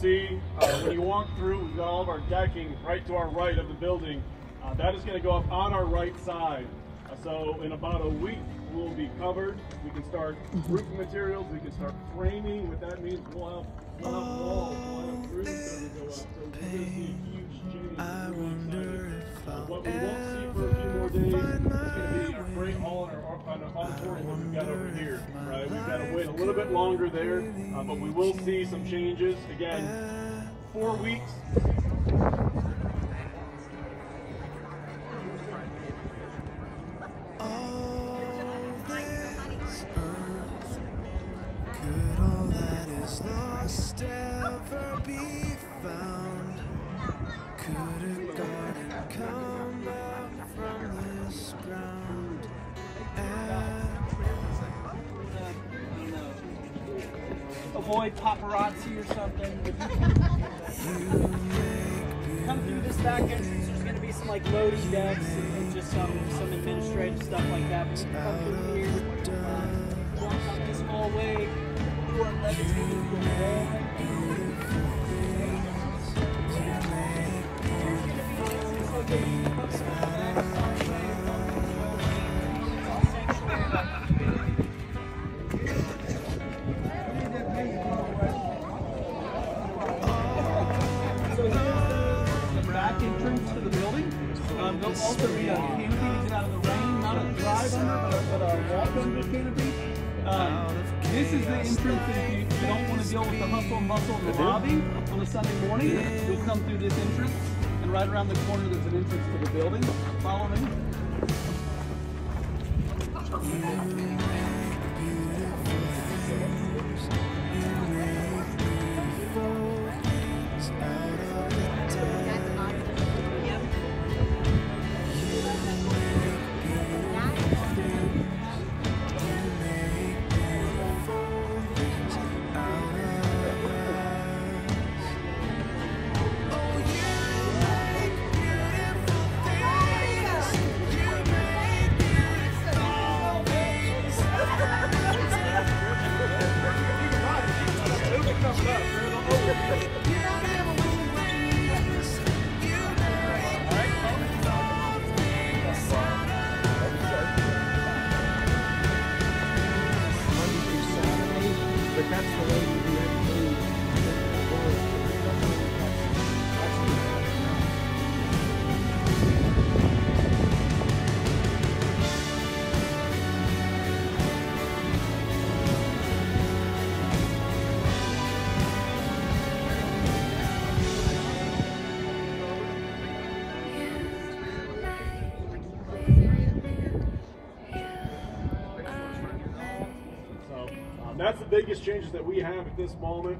see uh, when you walk through, we've got all of our decking right to our right of the building. Uh, that is going to go up on our right side. Uh, so in about a week, we'll be covered. We can start roofing materials. We can start framing. What that means, we'll have, we'll have walls, we'll have roofs that will go up. So we're going to see a huge change. I wonder if I'll what we won't see for a few more days is going to be our freight hall and our, on our auditorium we've got over here. Right, we've got to wait a little bit longer there, uh, but we will see some changes. Again, four weeks. Could all that is lost ever be found? Could a garden come back from this ground? Avoid paparazzi or something. Come through this back entrance. There's going to be some like loading decks and, and just some some administrative stuff like that. But you come through here, uh, walk up this hallway, or levitating to the wall. So entrance to the building. Um, there'll also be a canopy to get out of the rain, not a drive under, but a, walk under canopy. Um, this is the entrance if you, if you don't want to deal with the hustle and bustle of the lobby on a Sunday morning, you'll come through this entrance. And right around the corner, there's an entrance to the building. Follow me. That's the biggest changes that we have at this moment.